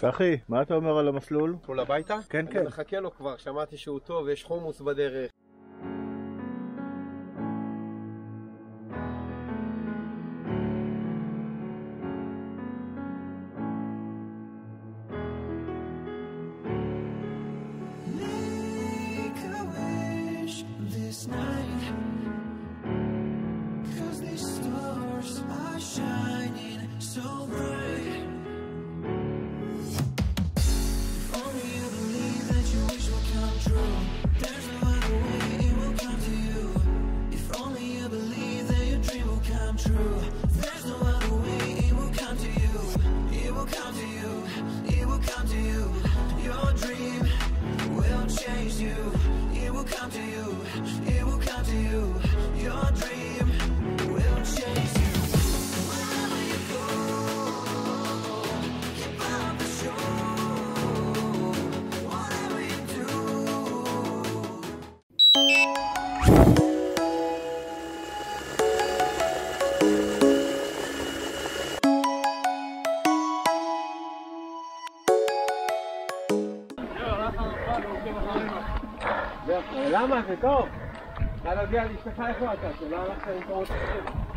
צחי, מה אתה אומר על המסלול? מסלול הביתה? כן, כן. אני מחכה לו כבר, שמעתי שהוא טוב, יש חומוס בדרך. Will come to you. It will come to you. Your dream will change you. Wherever you go, show. Whatever you do. למה? זה טוב. אתה להודיע לאשתך איפה אתה, שלא הלכת למקומות אחרים.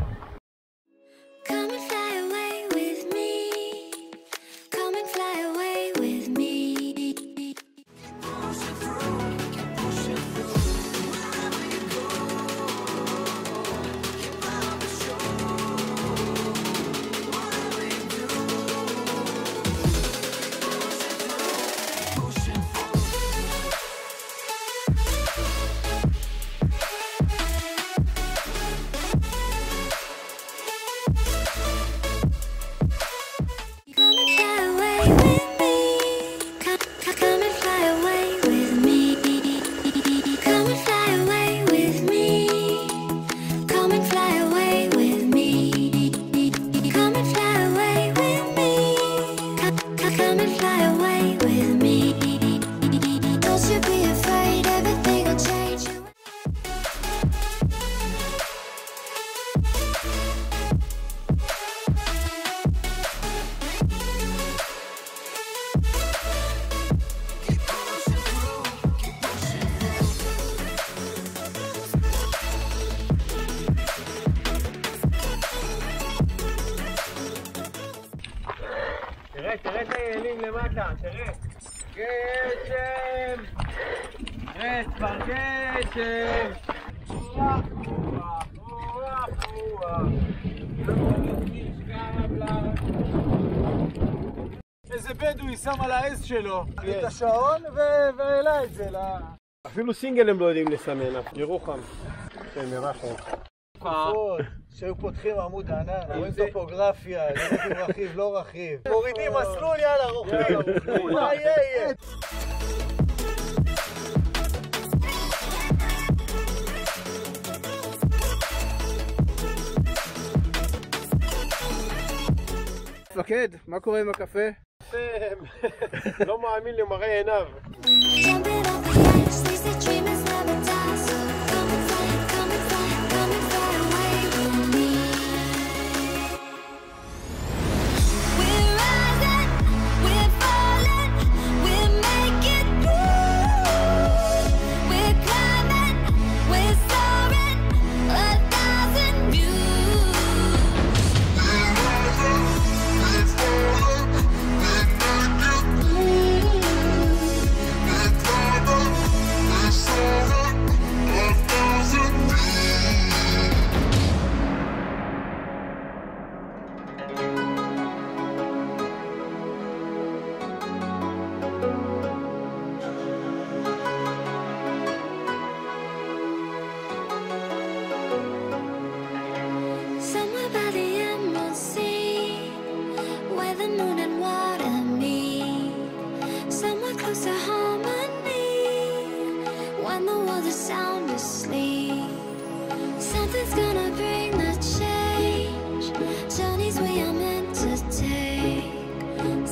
תראה, תראה את האיילים למטה, תראה. גשם! תראה, כבר גשם! איזה בדואי שם על העז שלו את השעון והעלה את זה. אפילו סינגל הם לא יודעים לסמן, ירוחם. כן, מרחם. נכון, שהיו פותחים עמוד ענן, רואים טופוגרפיה, יודעים רכיב, לא רכיב. מורידים מסלול, יאללה, רוכבים. מה יהיה, יהיה. מפקד, מה קורה עם הקפה? לא מאמין למראה עיניו.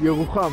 ירוחם.